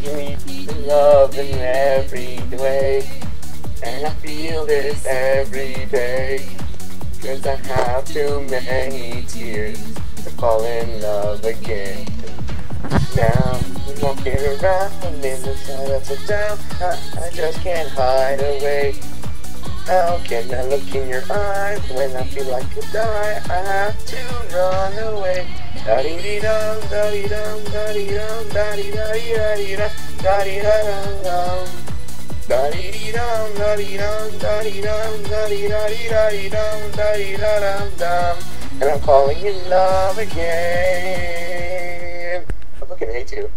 Need love in every way. And I feel this every day. Cause I have too many tears to fall in love again. Now I'm walking around in the side upside down. I, I just can't hide away. How can I look in your eyes when I feel like to die? I have to run away. Da dee dee dum, da dee dum, da dee dum, da dee da dee da dee da, da dee da dum dum. Da dee dee dum, da dee dum, da dee dum, da dee da dee da dee dum, da dee da dum dum. And I'm falling in love again. I'm looking at you.